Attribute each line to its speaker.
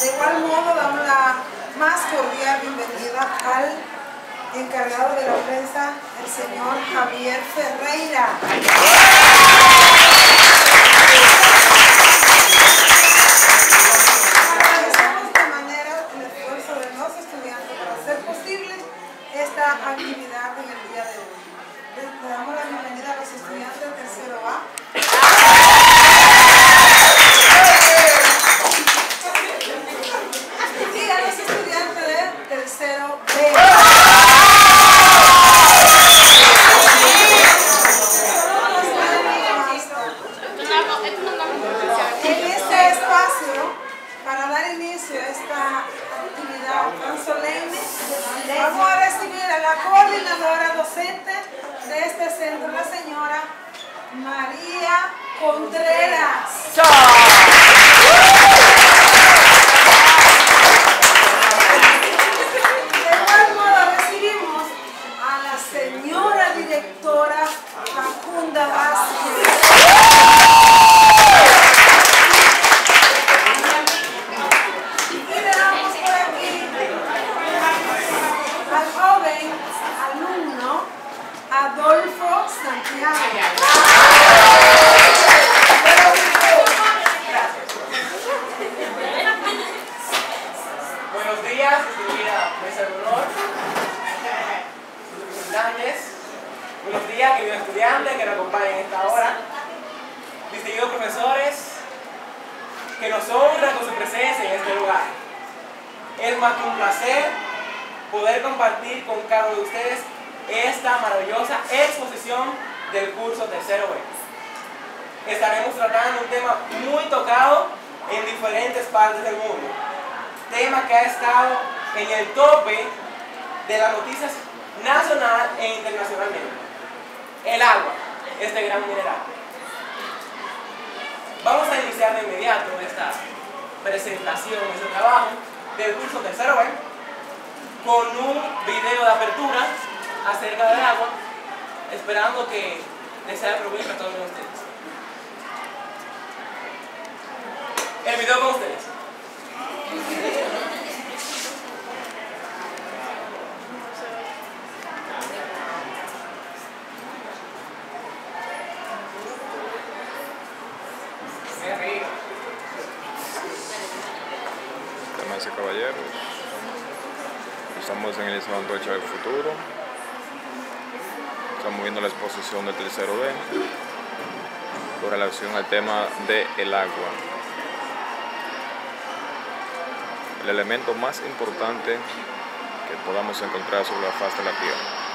Speaker 1: De igual modo, damos la más cordial bienvenida al encargado de la prensa, el señor Javier Ferreira. Agradecemos de manera el esfuerzo de los estudiantes para hacer posible esta actividad en el día de hoy. Le damos la bienvenida a los estudiantes del 0A. En este espacio, para dar inicio a esta actividad tan solemne, vamos a recibir a la coordinadora docente de este centro, la señora María Contreras. De igual modo recibimos a la señora directora Facunda Vázquez. Y le damos por aquí al joven alumno Adolfo Santiago.
Speaker 2: Buenos días, distinguida mesa de honor, representantes. Buenos días, queridos estudiantes que nos acompañan en esta hora. Distinguidos profesores que nos honran con su presencia en este lugar. Es más que un placer poder compartir con cada uno de ustedes esta maravillosa exposición del curso tercero B. Estaremos tratando un tema muy tocado en diferentes partes del mundo tema que ha estado en el tope de las noticias nacional e internacionalmente. El agua, este gran mineral. Vamos a iniciar de inmediato esta presentación, este trabajo del curso tercero B con un video de apertura acerca del agua, esperando que les sea provecho a todos ustedes. El video con ustedes.
Speaker 3: Damas y caballeros, estamos en el Salón del Futuro. Estamos viendo la exposición del tercero D con relación al tema del el agua. El elemento más importante que podamos encontrar sobre la faz de la Tierra.